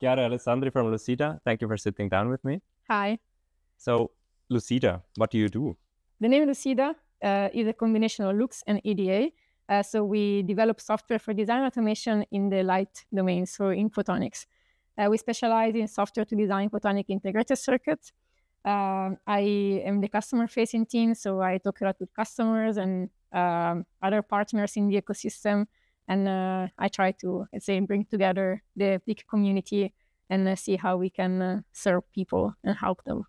Chiara Alessandri from Luceda. Thank you for sitting down with me. Hi. So, Luceda, what do you do? The name Luceda uh, is a combination of Lux and EDA. Uh, so we develop software for design automation in the light domain, so in photonics. Uh, we specialize in software to design photonic integrated circuits. Uh, I am the customer-facing team, so I talk a lot with customers and um, other partners in the ecosystem, and uh, I try to, let's say, bring together the PIC community and uh, see how we can serve people and help them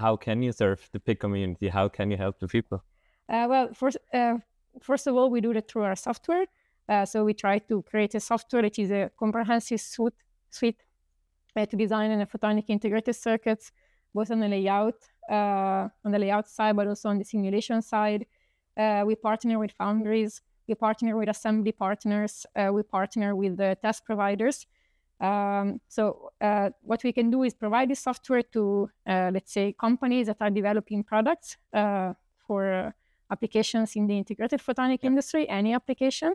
how can you serve the PIC community? How can you help the people? Uh, well, first, uh, first of all, we do that through our software. Uh, so we try to create a software that is a comprehensive suite, suite uh, to design and photonic integrated circuits, both on the layout, uh, on the layout side, but also on the simulation side. Uh, we partner with foundries. We partner with assembly partners. we partner with the test providers. Um, so uh, what we can do is provide this software to, uh, let's say, companies that are developing products uh, for applications in the integrated photonic industry, any application.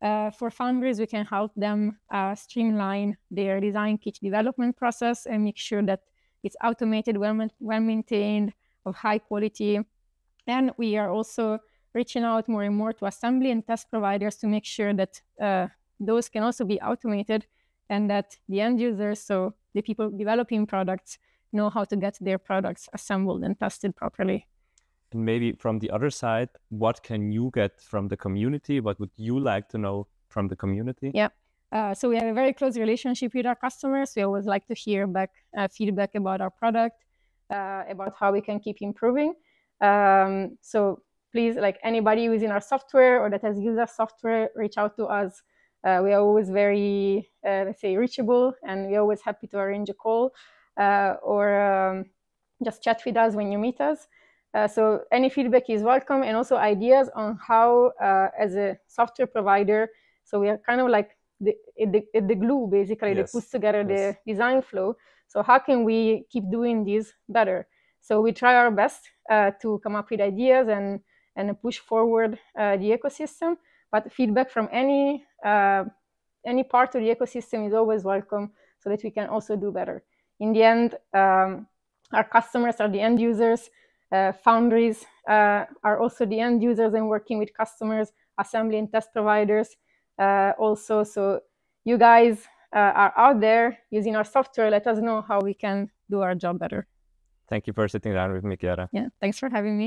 Uh, for foundries, we can help them uh, streamline their design kit development process and make sure that it's automated, well, well maintained, of high quality. And we are also reaching out more and more to assembly and test providers to make sure that uh, those can also be automated and that the end users, so the people developing products, know how to get their products assembled and tested properly. And maybe from the other side, what can you get from the community? What would you like to know from the community? Yeah. Uh, so we have a very close relationship with our customers. We always like to hear back uh, feedback about our product, uh, about how we can keep improving. Um, so please, like anybody using our software or that has used our software, reach out to us. Uh, we are always very, uh, let's say, reachable, and we're always happy to arrange a call uh, or um, just chat with us when you meet us. Uh, so any feedback is welcome, and also ideas on how, uh, as a software provider, so we are kind of like the, the, the glue, basically, yes. that puts together yes. the design flow. So how can we keep doing this better? So we try our best uh, to come up with ideas and and push forward the ecosystem but feedback from any uh, any part of the ecosystem is always welcome so that we can also do better. In the end, um, our customers are the end users. Uh, foundries uh, are also the end users and working with customers, assembly and test providers uh, also. So you guys uh, are out there using our software. Let us know how we can do our job better. Thank you for sitting down with me, Chiara. Yeah, thanks for having me.